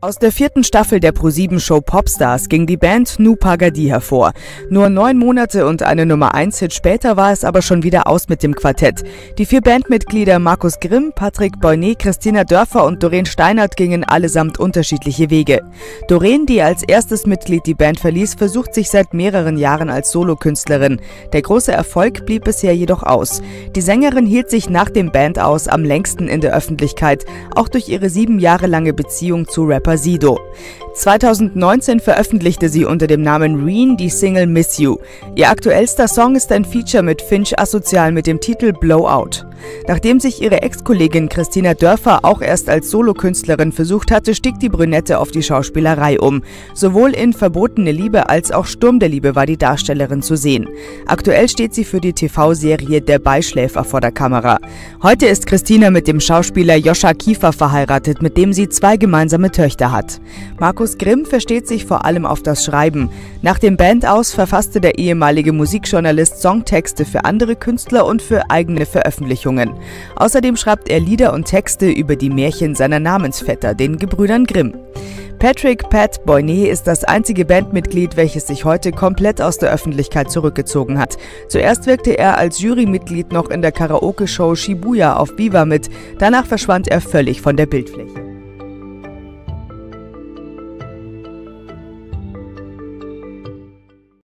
Aus der vierten Staffel der ProSieben-Show Popstars ging die Band Nu Pagadi hervor. Nur neun Monate und eine Nummer 1 Hit später war es aber schon wieder aus mit dem Quartett. Die vier Bandmitglieder Markus Grimm, Patrick Boynet, Christina Dörfer und Doreen Steinert gingen allesamt unterschiedliche Wege. Doreen, die als erstes Mitglied die Band verließ, versucht sich seit mehreren Jahren als Solokünstlerin. Der große Erfolg blieb bisher jedoch aus. Die Sängerin hielt sich nach dem Band aus am längsten in der Öffentlichkeit, auch durch ihre sieben Jahre lange Beziehung zu Rapper Rapazido. 2019 veröffentlichte sie unter dem Namen Reen die Single Miss You. Ihr aktuellster Song ist ein Feature mit Finch Asozial mit dem Titel Blowout. Nachdem sich ihre Ex-Kollegin Christina Dörfer auch erst als Solokünstlerin versucht hatte, stieg die Brünette auf die Schauspielerei um. Sowohl in Verbotene Liebe als auch Sturm der Liebe war die Darstellerin zu sehen. Aktuell steht sie für die TV-Serie Der Beischläfer vor der Kamera. Heute ist Christina mit dem Schauspieler Joscha Kiefer verheiratet, mit dem sie zwei gemeinsame Töchter hat. Markus Grimm versteht sich vor allem auf das Schreiben. Nach dem Band aus verfasste der ehemalige Musikjournalist Songtexte für andere Künstler und für eigene Veröffentlichungen. Außerdem schreibt er Lieder und Texte über die Märchen seiner Namensvetter, den Gebrüdern Grimm. Patrick Pat Boynet ist das einzige Bandmitglied, welches sich heute komplett aus der Öffentlichkeit zurückgezogen hat. Zuerst wirkte er als Jurymitglied noch in der Karaoke-Show Shibuya auf Viva mit, danach verschwand er völlig von der Bildfläche.